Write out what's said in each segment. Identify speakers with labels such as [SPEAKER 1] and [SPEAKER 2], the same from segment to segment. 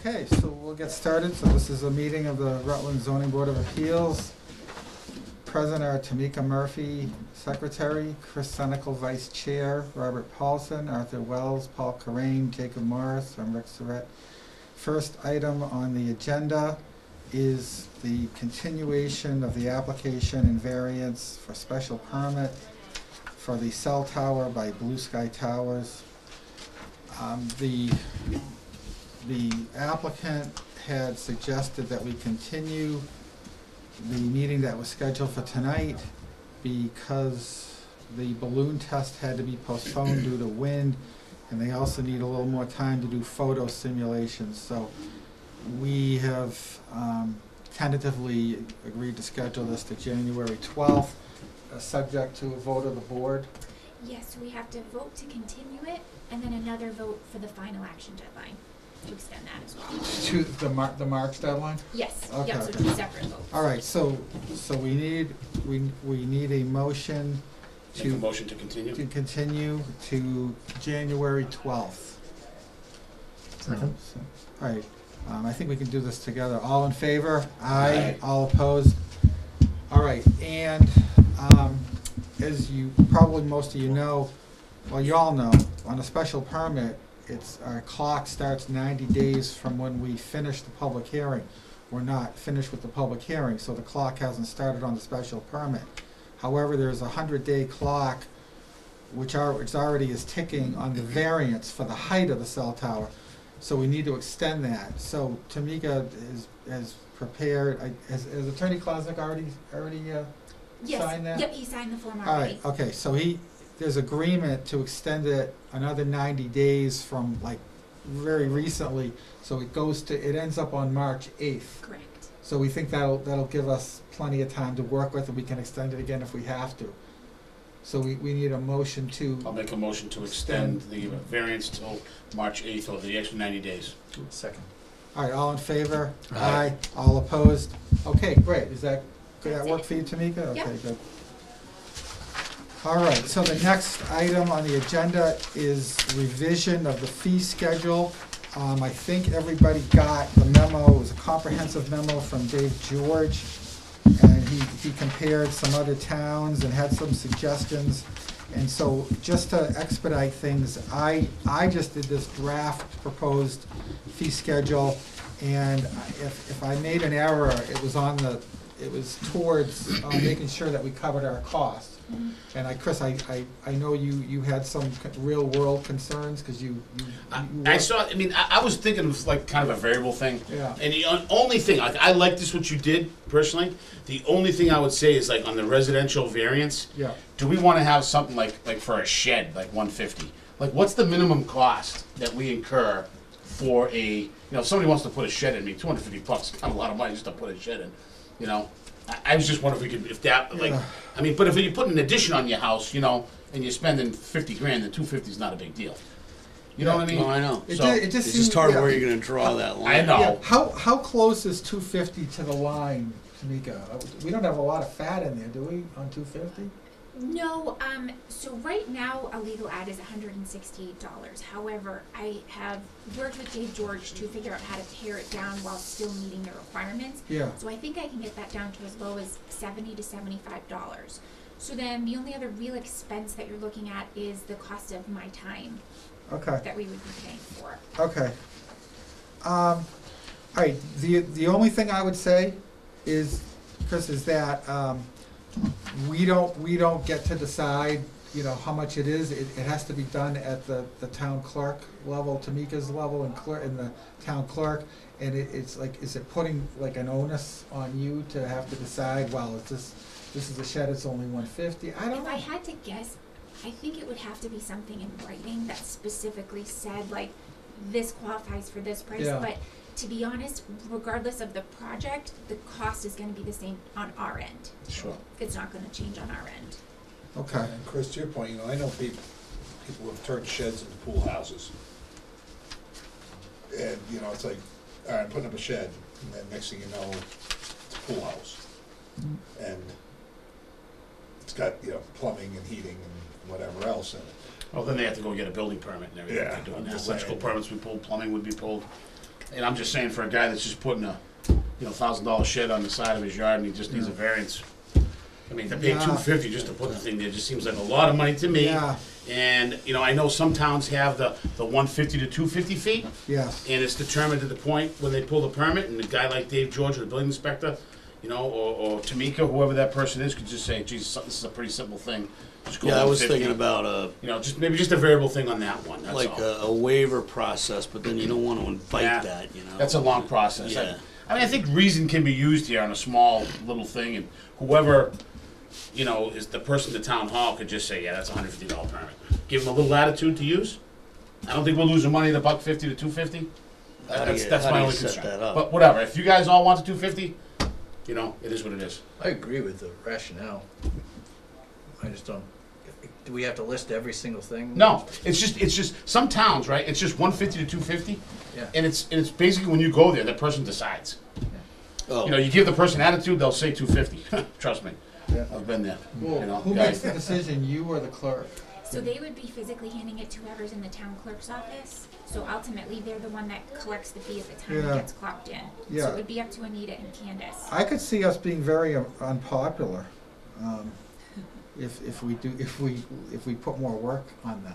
[SPEAKER 1] Okay, so we'll get started. So this is a meeting of the Rutland Zoning Board of Appeals. Present are Tamika Murphy, Secretary, Chris Senical, Vice Chair, Robert Paulson, Arthur Wells, Paul Corain, Jacob Morris, and Rick Surratt. First item on the agenda is the continuation of the application and variance for special permit for the cell tower by Blue Sky Towers. Um, the, the applicant had suggested that we continue the meeting that was scheduled for tonight because the balloon test had to be postponed due to wind, and they also need a little more time to do photo simulations, so we have, um, tentatively agreed to schedule this to January twelfth, uh, subject to a vote of the board.
[SPEAKER 2] Yes, we have to vote to continue it, and then another vote for the final action deadline, to extend that as well.
[SPEAKER 1] To the Mar- the March deadline?
[SPEAKER 2] Yes,
[SPEAKER 1] Okay,
[SPEAKER 2] yeah, so
[SPEAKER 1] okay.
[SPEAKER 2] two separate votes.
[SPEAKER 1] All right, so, so we need, we, we need a motion
[SPEAKER 3] Make a
[SPEAKER 1] to,
[SPEAKER 3] motion to continue?
[SPEAKER 1] to continue to January twelfth.
[SPEAKER 4] Second.
[SPEAKER 1] All right, um, I think we can do this together. All in favor?
[SPEAKER 3] Aye.
[SPEAKER 1] All opposed? All right, and, um, as you, probably most of you know, well, you all know, on a special permit, it's, our clock starts ninety days from when we finish the public hearing. We're not finished with the public hearing, so the clock hasn't started on the special permit. However, there's a hundred-day clock, which are, which already is ticking on the variance for the height of the cell tower. So we need to extend that. So Tamika is, has prepared, I- has, has Attorney Klosnick already, already, uh,
[SPEAKER 2] Yes,
[SPEAKER 1] sign that?
[SPEAKER 2] yep, he signed the form
[SPEAKER 1] all
[SPEAKER 2] already.
[SPEAKER 1] right, okay, so he, there's agreement to extend it another ninety days from like very recently. So it goes to, it ends up on March eighth.
[SPEAKER 2] Correct.
[SPEAKER 1] So we think that'll, that'll give us plenty of time to work with, and we can extend it again if we have to. So we, we need a motion to,
[SPEAKER 3] I'll make a motion to extend the variance till March eighth or the extra ninety days.
[SPEAKER 4] Second.
[SPEAKER 1] all right, all in favor?
[SPEAKER 3] Aye.
[SPEAKER 1] All opposed? Okay, great, is that, could that work for you, Tamika?
[SPEAKER 2] Yep.
[SPEAKER 1] Okay, good. All right, so the next item on the agenda is revision of the fee schedule. Um, I think everybody got the memo, it was a comprehensive memo from Dave George. And he, he compared some other towns and had some suggestions. And so, just to expedite things, I, I just did this draft proposed fee schedule. And if, if I made an error, it was on the, it was towards, uh, making sure that we covered our costs. And I, Chris, I, I, I know you, you had some real world concerns, cause you, you.
[SPEAKER 3] I,
[SPEAKER 1] you
[SPEAKER 3] I
[SPEAKER 1] worked-
[SPEAKER 3] saw, I mean, I, I was thinking of like kind of a variable thing.
[SPEAKER 1] Yeah,
[SPEAKER 3] And the on- only thing, like, I like this what you did personally. The only thing I would say is like on the residential variance,
[SPEAKER 1] yeah,
[SPEAKER 3] do we wanna have something like, like for a shed, like one fifty? Like, what's the minimum cost that we incur for a, you know, if somebody wants to put a shed in, I mean, two hundred fifty bucks, is not a lot of money just to put a shed in, you know? I, I was just wondering if we could, if that, like,
[SPEAKER 1] Yeah.
[SPEAKER 3] I mean, but if you put an addition on your house, you know, and you're spending fifty grand, then two fifty's not a big deal. You know what I mean?
[SPEAKER 5] No, I know.
[SPEAKER 1] it
[SPEAKER 3] So,
[SPEAKER 1] ju- it just
[SPEAKER 5] It's
[SPEAKER 1] seems,
[SPEAKER 5] just hard
[SPEAKER 1] yeah.
[SPEAKER 5] where you're gonna draw that line.
[SPEAKER 3] I know.
[SPEAKER 1] Yeah, how, how close is two fifty to the line, Tamika? Uh, We don't have a lot of fat in there, do we, on two fifty?
[SPEAKER 2] No, um, so right now, a legal ad is hundred and sixty-eight dollars. However, I have worked with Dave George to figure out how to pare it down while still meeting the requirements.
[SPEAKER 1] Yeah,
[SPEAKER 2] So I think I can get that down to as low as seventy to seventy-five dollars. So then the only other real expense that you're looking at is the cost of my time
[SPEAKER 1] okay,
[SPEAKER 2] that we would be paying for.
[SPEAKER 1] okay. Um, all right, the, the only thing I would say is, Chris, is that, um, we don't, we don't get to decide, you know, how much it is. It, it has to be done at the, the town clerk level, Tamika's level and clerk, and the town clerk. And it, it's like, is it putting like an onus on you to have to decide, well, is this, this is a shed, it's only one fifty? I don't
[SPEAKER 2] If
[SPEAKER 1] know.
[SPEAKER 2] I had to guess, I think it would have to be something in writing that specifically said like, this qualifies for this price,
[SPEAKER 1] Yeah.
[SPEAKER 2] but to be honest, regardless of the project, the cost is gonna be the same on our end.
[SPEAKER 3] Sure.
[SPEAKER 2] It's not gonna change on our end.
[SPEAKER 1] Okay,
[SPEAKER 4] And Chris, to your point, you know, I know people, people have turned sheds into pool houses. And, you know, it's like, all right, I'm putting up a shed, and then next thing you know, it's a pool house. Mm-hmm. And it's got, you know, plumbing and heating and whatever else in it.
[SPEAKER 3] Well, then they have to go get a building permit and everything
[SPEAKER 4] Yeah,
[SPEAKER 3] for doing
[SPEAKER 4] I'm
[SPEAKER 3] that.
[SPEAKER 4] just
[SPEAKER 3] Electrical permits would be pulled, plumbing would be pulled. And I'm just saying for a guy that's just putting a, you know, thousand dollar shed on the side of his yard and he just needs a variance. I mean, to pay
[SPEAKER 1] Yeah.
[SPEAKER 3] two fifty just to put the thing there just seems like a lot of money to me.
[SPEAKER 1] Yeah,
[SPEAKER 3] And, you know, I know some towns have the, the one fifty to two fifty feet,
[SPEAKER 1] yes,
[SPEAKER 3] and it's determined at the point when they pull the permit, and a guy like Dave George, or the building inspector, you know, or, or Tamika, whoever that person is, could just say, geez, this is a pretty simple thing. Just go
[SPEAKER 5] Yeah, I was
[SPEAKER 3] 150."
[SPEAKER 5] thinking about a,
[SPEAKER 3] You know, just, maybe just a variable thing on that one, that's
[SPEAKER 5] like
[SPEAKER 3] all.
[SPEAKER 5] a, a waiver process, but then you don't wanna
[SPEAKER 3] Yeah.
[SPEAKER 5] invite that, you know?
[SPEAKER 3] That's a long process. I-
[SPEAKER 5] Yeah.
[SPEAKER 3] I mean, I think reason can be used here on a small little thing, and whoever, you know, is the person at the town hall could just say, yeah, that's a hundred fifty dollar permit. Give them a little latitude to use. I don't think we're losing money at a buck fifty to two fifty.
[SPEAKER 5] How do
[SPEAKER 3] That's,
[SPEAKER 5] you-
[SPEAKER 3] that's
[SPEAKER 5] how
[SPEAKER 3] my
[SPEAKER 5] you
[SPEAKER 3] only
[SPEAKER 5] set
[SPEAKER 3] concern.
[SPEAKER 5] that up?
[SPEAKER 3] But whatever, if you guys all want the two fifty, you know, it is what it is.
[SPEAKER 6] I agree with the rationale. I just don't, do we have to list every single thing?
[SPEAKER 3] No, it's just, it's just, some towns, right, it's just one fifty to two fifty,
[SPEAKER 6] Yeah.
[SPEAKER 3] and it's, and it's basically when you go there, that person decides.
[SPEAKER 5] Oh,
[SPEAKER 3] You know, you give the person attitude, they'll say two fifty, trust me,
[SPEAKER 1] yeah.
[SPEAKER 3] I've been there. You know,
[SPEAKER 1] Well, who
[SPEAKER 3] guy-
[SPEAKER 1] makes the decision, you or the clerk?
[SPEAKER 2] So they would be physically handing it to whoever's in the town clerk's office. So ultimately, they're the one that collects the fee at the time
[SPEAKER 1] Yeah.
[SPEAKER 2] it gets clocked in.
[SPEAKER 1] Yeah.
[SPEAKER 2] So it would be up to Anita and Candace.
[SPEAKER 1] I could see us being very um, unpopular, um, if, if we do, if we, if we put more work on them.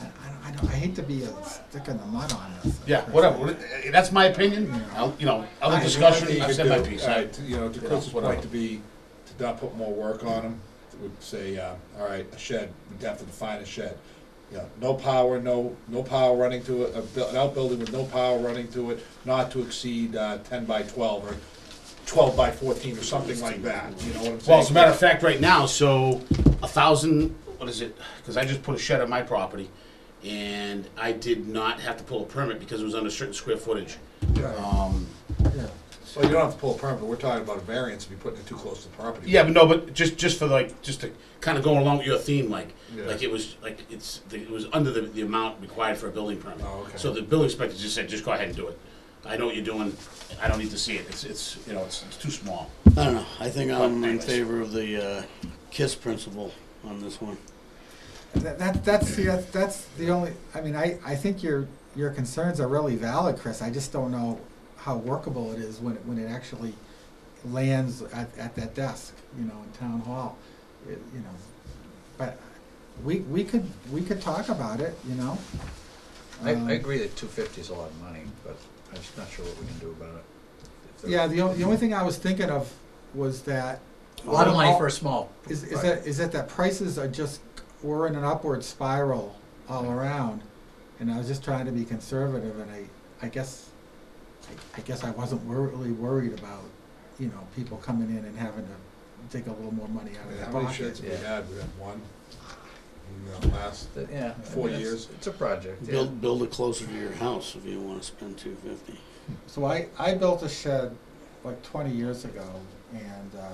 [SPEAKER 1] I I don't, I don't, I hate to be a stick in the mud on this.
[SPEAKER 3] Yeah, whatever. That's my opinion. I'll, you know, other
[SPEAKER 1] I-
[SPEAKER 3] discussion.
[SPEAKER 4] You
[SPEAKER 3] I've said my piece.
[SPEAKER 4] all
[SPEAKER 3] I-
[SPEAKER 4] to- You know, to
[SPEAKER 3] you know,
[SPEAKER 4] Chris's point, to be, to not put more work on them, would say, uh, all right, a shed, we'd have to define a shed. You know, no power, no, no power running to it, a buil- an outbuilding with no power running to it, not to exceed, uh, ten by twelve, or twelve by fourteen, or something like that, you know what I'm saying?
[SPEAKER 3] Well, as a matter of fact, right now, so a thousand. What is it? Because I just put a shed on my property, and I did not have to pull a permit because it was under certain square footage.
[SPEAKER 1] Right,
[SPEAKER 3] Um,
[SPEAKER 1] yeah.
[SPEAKER 4] Well, you don't have to pull a permit, but we're talking about a variance if you're putting it too close to the property.
[SPEAKER 3] yeah, but no, but just just for like just to kind of go along with your theme, like
[SPEAKER 4] Yeah.
[SPEAKER 3] like it was like it's the, it was under the, the amount required for a building permit.
[SPEAKER 4] Oh, okay.
[SPEAKER 3] So the building inspector just said, just go ahead and do it. I know what you're doing. I don't need to see it. It's it's you know it's, it's too small.
[SPEAKER 5] I don't know, I think I'm in
[SPEAKER 3] Anyways.
[SPEAKER 5] favor of the, uh, KISS principle on this one.
[SPEAKER 1] That, that, that's, the that's, that's the only, I mean, I, I think your, your concerns are really valid, Chris, I just don't know how workable it is when, it when it actually lands at, at that desk, you know, in town hall, it, you know. But we, we could, we could talk about it, you know?
[SPEAKER 6] I,
[SPEAKER 1] Um,
[SPEAKER 6] I agree that two fifty is a lot of money, but I'm just not sure what we can do about it. If
[SPEAKER 1] Yeah, the, o- the only thing I was thinking of was that.
[SPEAKER 6] A lot of money for a small.
[SPEAKER 1] Is, is that, is that that prices are just, we're in an upward spiral all around, and I was just trying to be conservative, and I, I guess, I- I guess I wasn't wor- really worried about, you know, people coming in and having to take a little more money out
[SPEAKER 4] I
[SPEAKER 1] of
[SPEAKER 4] mean,
[SPEAKER 1] their
[SPEAKER 4] how many sheds have we
[SPEAKER 6] Yeah.
[SPEAKER 4] had? We had one, in the last,
[SPEAKER 6] That- Yeah. I
[SPEAKER 4] Four
[SPEAKER 6] mean, it's-
[SPEAKER 4] years.
[SPEAKER 6] It's a project, yeah.
[SPEAKER 5] Build, build it closer to your house if you wanna spend two fifty.
[SPEAKER 1] So I, I built a shed like twenty years ago, and, uh,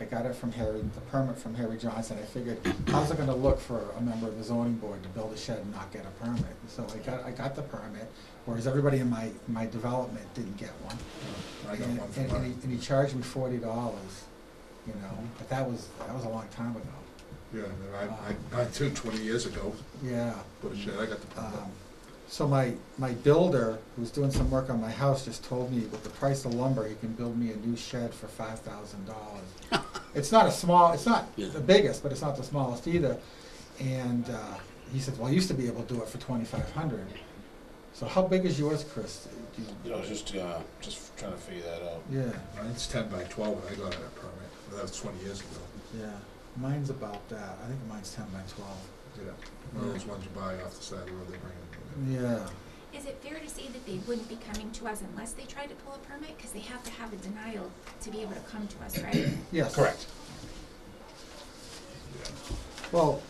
[SPEAKER 1] I got it from Harry, the permit from Harry Johnson, I figured, how's it gonna look for a member of the zoning board to build a shed and not get a permit? So I got, I got the permit, whereas everybody in my, my development didn't get one.
[SPEAKER 4] I got
[SPEAKER 1] And,
[SPEAKER 4] one
[SPEAKER 1] and- and he, and he charged me forty dollars, you know, but that was, that was a long time ago,
[SPEAKER 4] Yeah, and I, I, I too, twenty years ago,
[SPEAKER 1] yeah.
[SPEAKER 4] put a shed, I got the permit.
[SPEAKER 1] Um, So my, my builder, who's doing some work on my house, just told me with the price of lumber, he can build me a new shed for five thousand dollars. It's not a small, it's not
[SPEAKER 5] Yeah.
[SPEAKER 1] the biggest, but it's not the smallest either. And, uh, he said, well, I used to be able to do it for twenty-five hundred. So how big is yours, Chris? Do you-
[SPEAKER 3] You know, just uh, just trying to figure that out.
[SPEAKER 1] Yeah,
[SPEAKER 4] Mine's ten by twelve, and I got that permit, but that was twenty years ago.
[SPEAKER 1] yeah, mine's about that, I think mine's ten by twelve.
[SPEAKER 4] Yeah, one of those ones you buy off the side of the road, they bring in.
[SPEAKER 1] Yeah,
[SPEAKER 2] Is it fair to say that they wouldn't be coming to us unless they tried to pull a permit? Because they have to have a denial to be able to come to us, right?
[SPEAKER 1] yes.
[SPEAKER 3] Correct.
[SPEAKER 1] Well,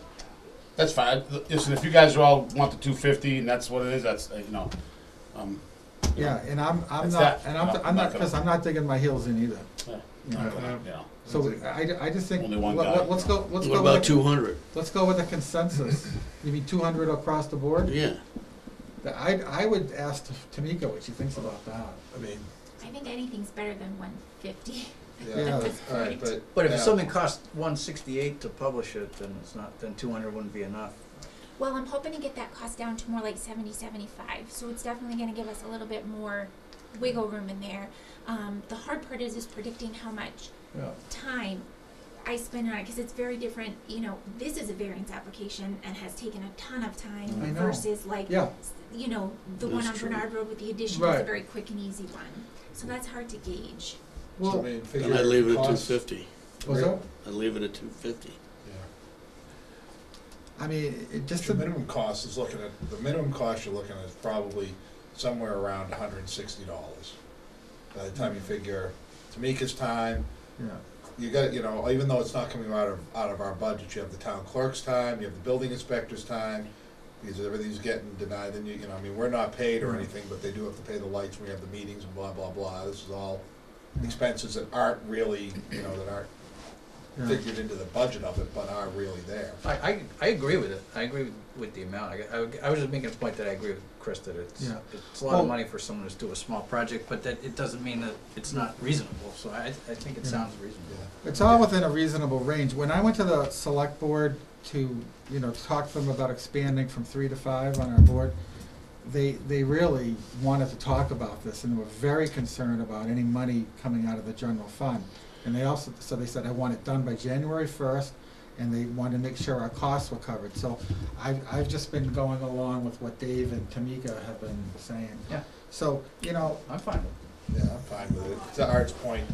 [SPEAKER 3] That's fine. Listen, if you guys all want the two fifty and that's what it is, that's uh, you know, um,
[SPEAKER 1] yeah, and I'm, I'm
[SPEAKER 3] It's
[SPEAKER 1] not,
[SPEAKER 3] that.
[SPEAKER 1] and I'm,
[SPEAKER 3] I'm
[SPEAKER 1] I'm
[SPEAKER 3] not
[SPEAKER 1] not,
[SPEAKER 3] gonna-
[SPEAKER 1] cause I'm not digging my heels in either.
[SPEAKER 3] yeah,
[SPEAKER 1] you know.
[SPEAKER 3] not gonna, you know.
[SPEAKER 1] So I, I just think,
[SPEAKER 3] Only one
[SPEAKER 1] let-
[SPEAKER 3] guy.
[SPEAKER 1] let- let's go, let's
[SPEAKER 5] What
[SPEAKER 1] go
[SPEAKER 5] about
[SPEAKER 1] with,
[SPEAKER 5] two
[SPEAKER 1] a- let's go with a consensus. You mean two hundred across the board?
[SPEAKER 5] Yeah,
[SPEAKER 1] I, I would ask Tamika what she thinks about that.
[SPEAKER 4] I mean,
[SPEAKER 2] I think anything's better than one fifty.
[SPEAKER 1] Yeah.
[SPEAKER 4] yeah, all right, but.
[SPEAKER 6] But if
[SPEAKER 4] now-
[SPEAKER 6] something costs one sixty-eight to publish it, then it's not, then two hundred wouldn't be enough.
[SPEAKER 2] Well, I'm hoping to get that cost down to more like 70, 75. So it's definitely going to give us a little bit more wiggle room in there. Um, the hard part is is predicting how much
[SPEAKER 4] Yeah.
[SPEAKER 2] time I spend on it because it's very different. You know, this is a variance application and has taken a ton of time
[SPEAKER 1] I know.
[SPEAKER 2] versus like,
[SPEAKER 1] Yeah,
[SPEAKER 2] you know, the one on
[SPEAKER 5] true.
[SPEAKER 2] Bernard Road with the addition is
[SPEAKER 1] Right.
[SPEAKER 2] a very quick and easy one. So that's hard to gauge.
[SPEAKER 4] So, I
[SPEAKER 1] well,
[SPEAKER 4] mean, figure
[SPEAKER 5] And I'd leave it at two
[SPEAKER 4] costs-
[SPEAKER 5] fifty.
[SPEAKER 1] was that,
[SPEAKER 5] I'd leave it at two fifty.
[SPEAKER 4] Yeah.
[SPEAKER 1] I mean, it just,
[SPEAKER 4] The minimum cost is looking at, the minimum cost you're looking at is probably somewhere around hundred and sixty dollars. By the time you figure Tamika's time,
[SPEAKER 1] yeah,
[SPEAKER 4] you got, you know, even though it's not coming out of, out of our budget, you have the town clerk's time, you have the building inspector's time, because everything's getting denied, then you, you know, I mean, we're not paid or anything, but they do have to pay the lights, we have the meetings and blah, blah, blah, this is all expenses that aren't really, you know, that aren't
[SPEAKER 1] yeah.
[SPEAKER 4] figured into the budget of it, but are really there.
[SPEAKER 6] I, I, I agree with it, I agree with, with the amount, I, I, I was just making a point that I agree with Chris, that it's,
[SPEAKER 1] Yeah.
[SPEAKER 6] it's a lot
[SPEAKER 1] Well-
[SPEAKER 6] of money for someone to do a small project, but that, it doesn't mean that it's not reasonable, so I, I think it
[SPEAKER 1] Yeah.
[SPEAKER 6] sounds reasonable.
[SPEAKER 4] Yeah.
[SPEAKER 1] It's all within a reasonable range. When I went to the select board to, you know, talk to them about expanding from three to five on our board, they, they really wanted to talk about this and were very concerned about any money coming out of the general fund. And they also, so they said, I want it done by January first, and they wanted to make sure our costs were covered. So I've, I've just been going along with what Dave and Tamika have been saying.
[SPEAKER 6] Yeah.
[SPEAKER 1] So, you know,
[SPEAKER 6] I'm fine with it.
[SPEAKER 4] Yeah, I'm fine with it. To Art's point,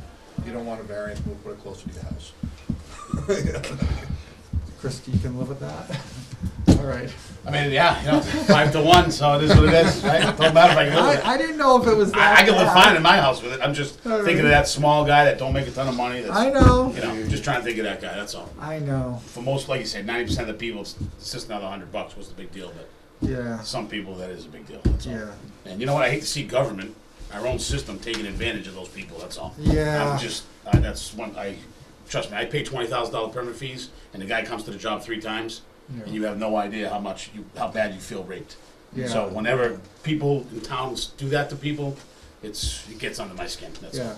[SPEAKER 4] you don't want a variance, we'll put it closer to your house.
[SPEAKER 1] Christie, you can live with that? All right.
[SPEAKER 3] I mean, yeah, you know, five to one, so it is what it is, right? Don't matter if I can live with it.
[SPEAKER 1] I, I didn't know if it was that
[SPEAKER 3] I, I can live
[SPEAKER 1] bad.
[SPEAKER 3] fine in my house with it. I'm just
[SPEAKER 1] All
[SPEAKER 3] thinking of
[SPEAKER 1] right.
[SPEAKER 3] that small guy that don't make a ton of money. That's,
[SPEAKER 1] I know.
[SPEAKER 3] You know, just trying to think of that guy. That's all.
[SPEAKER 1] I know.
[SPEAKER 3] For most, like you said, ninety percent of the people, it's it's just another hundred bucks. What's the big deal? But
[SPEAKER 1] Yeah.
[SPEAKER 3] some people, that is a big deal. That's all.
[SPEAKER 1] Yeah.
[SPEAKER 3] And you know what? I hate to see government, our own system, taking advantage of those people. That's all.
[SPEAKER 1] Yeah.
[SPEAKER 3] I'm just, I, that's one. I trust me. I pay twenty thousand dollar permit fees, and the guy comes to the job three times, and you have no idea how much you, how bad you feel raped.
[SPEAKER 1] Yeah.
[SPEAKER 3] So whenever people in towns do that to people, it's it gets under my skin. That's
[SPEAKER 1] Yeah.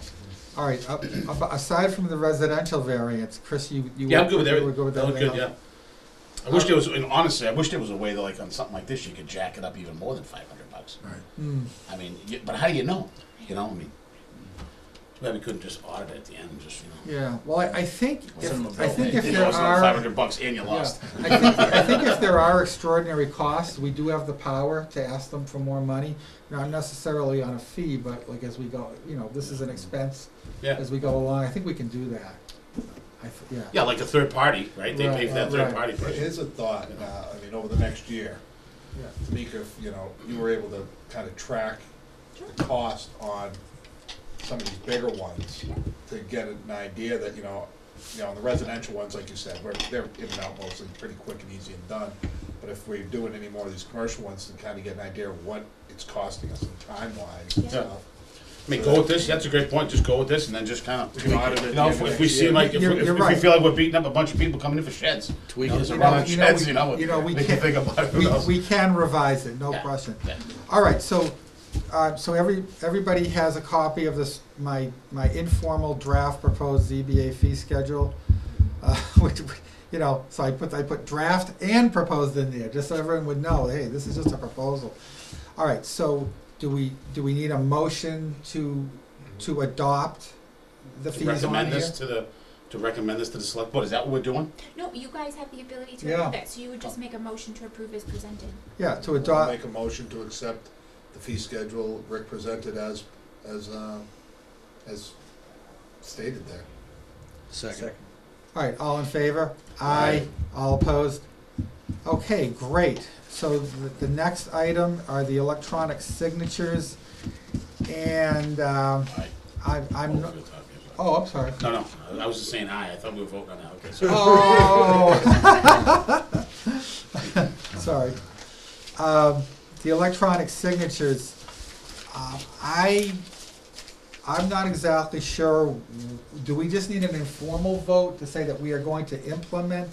[SPEAKER 3] all.
[SPEAKER 1] All right. Uh, ab- aside from the residential variance, Chris, you you
[SPEAKER 3] Yeah, I'm good with
[SPEAKER 1] you
[SPEAKER 3] everything.
[SPEAKER 1] were good with
[SPEAKER 3] That looked good,
[SPEAKER 1] everything
[SPEAKER 3] yeah. I wish there was, and honestly, I wish there was a way that like on something like this, you could jack it up even more than five hundred bucks.
[SPEAKER 4] Right.
[SPEAKER 1] else? Mm.
[SPEAKER 3] I mean, you- but how do you know? You know, I mean, too we couldn't just audit it at the end, just, you know.
[SPEAKER 1] Yeah. Well, I, I think
[SPEAKER 6] Send them a
[SPEAKER 1] if, I
[SPEAKER 6] bill.
[SPEAKER 1] think if
[SPEAKER 3] You
[SPEAKER 1] there
[SPEAKER 3] know, it's
[SPEAKER 1] are
[SPEAKER 3] Five hundred bucks and you
[SPEAKER 1] Yeah,
[SPEAKER 3] lost.
[SPEAKER 1] I think, I think if there are extraordinary costs, we do have the power to ask them for more money, not necessarily on a fee, but like as we go, you know, this is an expense
[SPEAKER 3] Yeah.
[SPEAKER 1] as we go along, I think we can do that. I, th- yeah.
[SPEAKER 3] Yeah, like a third party, right? They pay for that
[SPEAKER 1] right,
[SPEAKER 3] third
[SPEAKER 1] right.
[SPEAKER 3] party person.
[SPEAKER 4] Here's a thought, uh, I mean, over the next year,
[SPEAKER 1] Yeah.
[SPEAKER 4] Tamika, if, you know, you were able to kind of track the cost on some of these bigger ones to get an idea that, you know, you know, on the residential ones, like you said, where they're in and out mostly pretty quick and easy and done. But if we're doing any more of these commercial ones, to kind of get an idea of what it's costing us time-wise and
[SPEAKER 2] Yeah.
[SPEAKER 4] stuff.
[SPEAKER 3] I mean, go with this, that's a great point, just go with this and then just kind of,
[SPEAKER 4] We can audit it
[SPEAKER 3] you know, if if we
[SPEAKER 4] next
[SPEAKER 3] see
[SPEAKER 4] year.
[SPEAKER 3] like, if,
[SPEAKER 1] You're-
[SPEAKER 3] we- if
[SPEAKER 1] you're
[SPEAKER 3] if we
[SPEAKER 1] right.
[SPEAKER 3] feel like we're beating up a bunch of people coming in for sheds.
[SPEAKER 5] Tweak
[SPEAKER 3] You
[SPEAKER 5] it.
[SPEAKER 3] there's a
[SPEAKER 1] You
[SPEAKER 3] run
[SPEAKER 1] know-
[SPEAKER 3] on
[SPEAKER 1] you know,
[SPEAKER 3] sheds,
[SPEAKER 1] we-
[SPEAKER 3] you know,
[SPEAKER 1] you know, we
[SPEAKER 3] they can
[SPEAKER 1] can't-
[SPEAKER 3] think about it, who
[SPEAKER 1] We,
[SPEAKER 3] knows?
[SPEAKER 1] we can revise it, no
[SPEAKER 3] Yeah.
[SPEAKER 1] question.
[SPEAKER 3] Yeah.
[SPEAKER 1] All right, so, uh, so every, everybody has a copy of this, my, my informal draft proposed ZBA fee schedule. Uh, which, you know, so I put, I put draft and proposed in there, just so everyone would know, hey, this is just a proposal. All right, so do we, do we need a motion to, to adopt the
[SPEAKER 3] To
[SPEAKER 1] fees on
[SPEAKER 3] recommend
[SPEAKER 1] here?
[SPEAKER 3] this to the, to recommend this to the select board, is that what we're doing?
[SPEAKER 2] No, you guys have the ability to
[SPEAKER 1] Yeah.
[SPEAKER 2] approve it, so you would just make a motion to approve as presented.
[SPEAKER 1] Yeah, to
[SPEAKER 4] I'll
[SPEAKER 1] adopt,
[SPEAKER 4] Make a motion to accept the fee schedule Rick presented as, as, uh, as stated there.
[SPEAKER 5] Second.
[SPEAKER 1] all right, all in favor?
[SPEAKER 3] Aye.
[SPEAKER 1] All opposed? Okay, great. So the, the next item are the electronic signatures. And, um,
[SPEAKER 3] Aye.
[SPEAKER 1] I, I'm,
[SPEAKER 3] we're
[SPEAKER 1] not-
[SPEAKER 3] talking.
[SPEAKER 1] oh, I'm sorry.
[SPEAKER 3] No, no, I was just saying aye, I thought we were voting on that, okay, sorry.
[SPEAKER 1] Oh. Sorry. Um, the electronic signatures, um, I, I'm not exactly sure, do we just need an informal vote to say that we are going to implement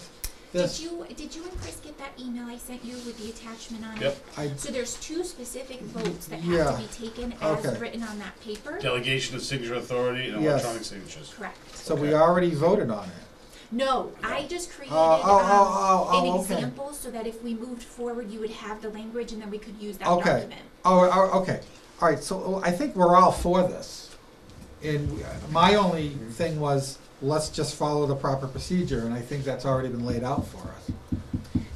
[SPEAKER 2] Did
[SPEAKER 1] this?
[SPEAKER 2] you, did you and Chris get that email I sent you with the attachment on it?
[SPEAKER 3] Yep.
[SPEAKER 1] I,
[SPEAKER 2] So there's two specific votes that
[SPEAKER 1] Yeah.
[SPEAKER 2] have to be taken as
[SPEAKER 1] Okay.
[SPEAKER 2] written on that paper.
[SPEAKER 3] Delegation of signature authority and
[SPEAKER 1] Yes.
[SPEAKER 3] electronic signatures.
[SPEAKER 2] Correct.
[SPEAKER 1] so we
[SPEAKER 3] Okay.
[SPEAKER 1] already voted on it.
[SPEAKER 2] No, I just created,
[SPEAKER 1] Oh, oh,
[SPEAKER 2] um,
[SPEAKER 1] oh, oh,
[SPEAKER 2] an
[SPEAKER 1] oh, okay.
[SPEAKER 2] example so that if we moved forward, you would have the language and then we could use that
[SPEAKER 1] Okay.
[SPEAKER 2] document.
[SPEAKER 1] Oh, oh, okay, all right, so oh, I think we're all for this. And my only thing was, let's just follow the proper procedure, and I think that's already been laid out for us.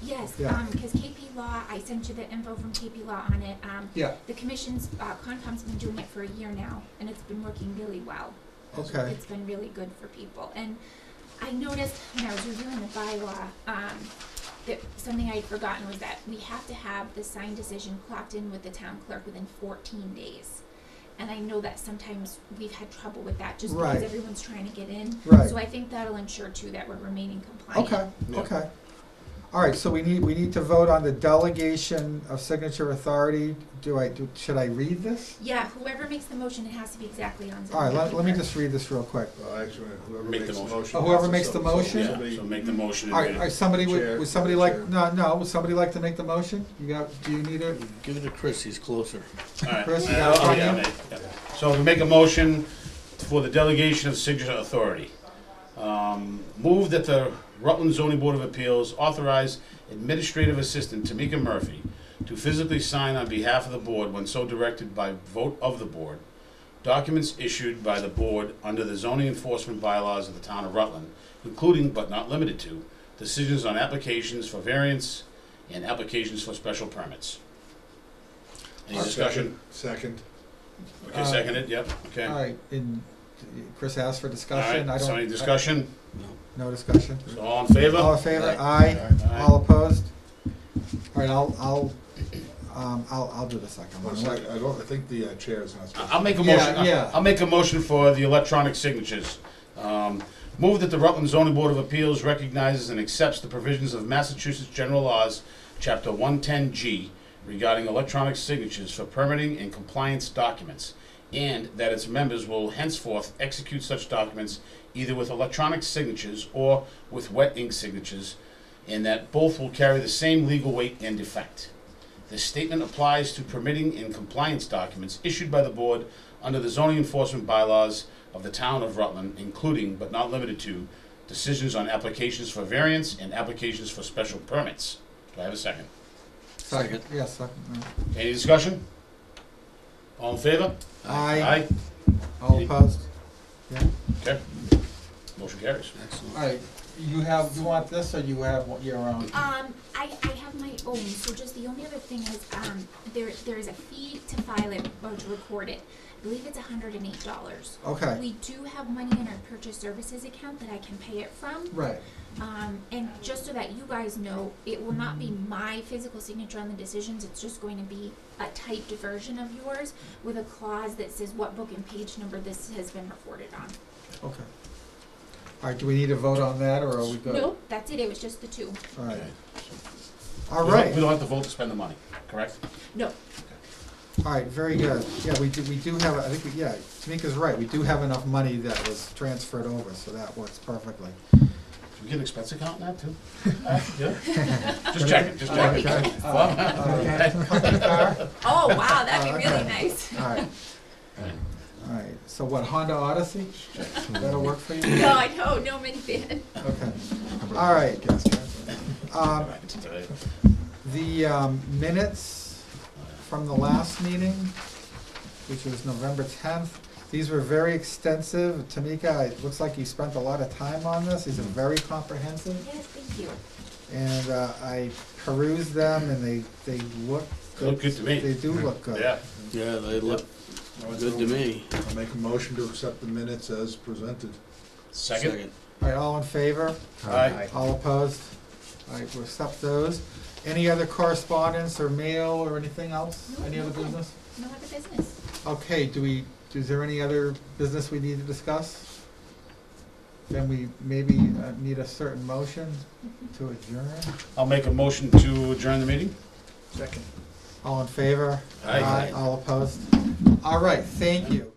[SPEAKER 2] Yes,
[SPEAKER 1] Yeah.
[SPEAKER 2] um, cause KP Law, I sent you the info from KP Law on it, um,
[SPEAKER 1] Yeah,
[SPEAKER 2] the commission's, uh, Concom's been doing it for a year now, and it's been working really well.
[SPEAKER 1] okay,
[SPEAKER 2] It's been really good for people, and I noticed when I was reviewing the bylaw, um, that something I'd forgotten was that we have to have the signed decision clocked in with the town clerk within fourteen days. And I know that sometimes we've had trouble with that, just because everyone's trying to get in.
[SPEAKER 1] Right.
[SPEAKER 2] So I think that'll ensure too that we're remaining compliant.
[SPEAKER 1] okay, okay. All right, so we need, we need to vote on the delegation of signature authority. Do I, do, should I read this?
[SPEAKER 2] Yeah, whoever makes the motion, it has to be exactly on.
[SPEAKER 1] All right, let, let me just read this real quick.
[SPEAKER 4] Well, actually, whoever
[SPEAKER 3] Make the
[SPEAKER 4] makes the
[SPEAKER 3] motion.
[SPEAKER 4] motion.
[SPEAKER 1] Oh, whoever
[SPEAKER 4] has to-
[SPEAKER 1] makes the
[SPEAKER 4] so- so
[SPEAKER 1] motion?
[SPEAKER 3] Yeah,
[SPEAKER 4] somebody-
[SPEAKER 3] so make the motion.
[SPEAKER 1] All
[SPEAKER 3] and
[SPEAKER 1] right, all
[SPEAKER 3] it.
[SPEAKER 1] right, somebody, would,
[SPEAKER 4] Chair,
[SPEAKER 1] would somebody like, no, no, would somebody like to make the motion? You got, do you need it?
[SPEAKER 5] Give it to Chris, he's closer.
[SPEAKER 3] All right.
[SPEAKER 1] Chris, you
[SPEAKER 3] Uh,
[SPEAKER 1] got it
[SPEAKER 3] oh,
[SPEAKER 1] from
[SPEAKER 3] yeah, yeah. So we make a motion for the delegation of signature authority. Um, Move that the Rutland zoning board of appeals authorize administrative assistant Tamika Murphy to physically sign on behalf of the board when so directed by vote of the board, documents issued by the board under the zoning enforcement bylaws of the town of Rutland, including but not limited to decisions on applications for variance and applications for special permits. Any
[SPEAKER 4] I'll
[SPEAKER 3] discussion?
[SPEAKER 4] Second.
[SPEAKER 3] Okay,
[SPEAKER 1] Uh,
[SPEAKER 3] seconded, yep, okay.
[SPEAKER 1] All right, and Chris asked for
[SPEAKER 3] All
[SPEAKER 1] discussion, I
[SPEAKER 3] right,
[SPEAKER 1] don't.
[SPEAKER 3] so any discussion?
[SPEAKER 1] No discussion?
[SPEAKER 3] So all in favor?
[SPEAKER 1] All in favor? Aye.
[SPEAKER 3] Aye.
[SPEAKER 1] All opposed? All right, I'll, I'll, um, I'll, I'll do the second
[SPEAKER 4] One
[SPEAKER 1] one.
[SPEAKER 4] second, I don't, I think the uh, chair is not supposed to.
[SPEAKER 3] I'll make a
[SPEAKER 1] Yeah,
[SPEAKER 3] motion,
[SPEAKER 1] yeah.
[SPEAKER 3] I'll make a motion for the electronic signatures. Um, Move that the Rutland zoning board of appeals recognizes and accepts the provisions of Massachusetts general laws, chapter one ten G, regarding electronic signatures for permitting and compliance documents, and that its members will henceforth execute such documents either with electronic signatures or with wet ink signatures, and that both will carry the same legal weight and effect. This statement applies to permitting and compliance documents issued by the board under the zoning enforcement bylaws of the town of Rutland, including but not limited to decisions on applications for variance and applications for special permits. Do I have a second?
[SPEAKER 1] Second, yes, second, yeah.
[SPEAKER 3] Any discussion? All in favor?
[SPEAKER 1] Aye. All opposed? Yeah,
[SPEAKER 3] Okay. Motion carries.
[SPEAKER 1] all
[SPEAKER 5] Excellent.
[SPEAKER 1] right, you have, you want this, or you have what- your own?
[SPEAKER 2] Um, I, I have my own, so just the only other thing is, um, there, there is a fee to file it or to record it. I believe it's hundred and eight dollars.
[SPEAKER 1] Okay,
[SPEAKER 2] We do have money in our purchase services account that I can pay it from.
[SPEAKER 1] right,
[SPEAKER 2] Um, and just so that you guys know, it will not be my physical signature on the decisions, it's just going to be a typed version of yours with a clause that says what book and page number this has been recorded on.
[SPEAKER 1] okay. All right, do we need to vote on that, or are we good?
[SPEAKER 2] No, that's it, it was just the two.
[SPEAKER 1] All right,
[SPEAKER 3] Okay.
[SPEAKER 1] all
[SPEAKER 3] We don't-
[SPEAKER 1] right,
[SPEAKER 3] don't have to vote to spend the money, correct?
[SPEAKER 2] No,
[SPEAKER 1] all right, very good. Yeah, we do, we do have, I think, we yeah, Tamika's right, we do have enough money that was transferred over, so that works perfectly.
[SPEAKER 3] Should we get an expense account in that too? Uh, yeah. Just checking, just
[SPEAKER 2] That'd be
[SPEAKER 3] checking.
[SPEAKER 1] Uh, Company car?
[SPEAKER 2] Oh, wow, that'd be really nice.
[SPEAKER 1] All right. All right, so what, Honda Odyssey? That'll work for you?
[SPEAKER 2] No, I know, no minivan.
[SPEAKER 1] Okay, all right. Um, the, um, minutes from the last meeting, which was November tenth, these were very extensive. Tamika, it looks like you spent a lot of time on this. These are very comprehensive.
[SPEAKER 2] Yes, thank you.
[SPEAKER 1] And, uh, I perused them and they, they look
[SPEAKER 3] They look good to me.
[SPEAKER 1] They do look good.
[SPEAKER 3] Yeah.
[SPEAKER 5] Yeah, they look good to me.
[SPEAKER 4] I'll make a motion to accept the minutes as presented.
[SPEAKER 3] Second?
[SPEAKER 1] All right, all in favor?
[SPEAKER 3] Aye.
[SPEAKER 1] All opposed? All right, we'll accept those. Any other correspondence or mail or anything else?
[SPEAKER 2] No,
[SPEAKER 1] Any other
[SPEAKER 2] nothing.
[SPEAKER 1] business?
[SPEAKER 2] No other business.
[SPEAKER 1] Okay, do we, is there any other business we need to discuss? Then we maybe uh, need a certain motion to adjourn.
[SPEAKER 3] I'll make a motion to adjourn the meeting.
[SPEAKER 4] Second.
[SPEAKER 1] All in favor?
[SPEAKER 3] Aye.
[SPEAKER 1] All opposed? All right, thank you.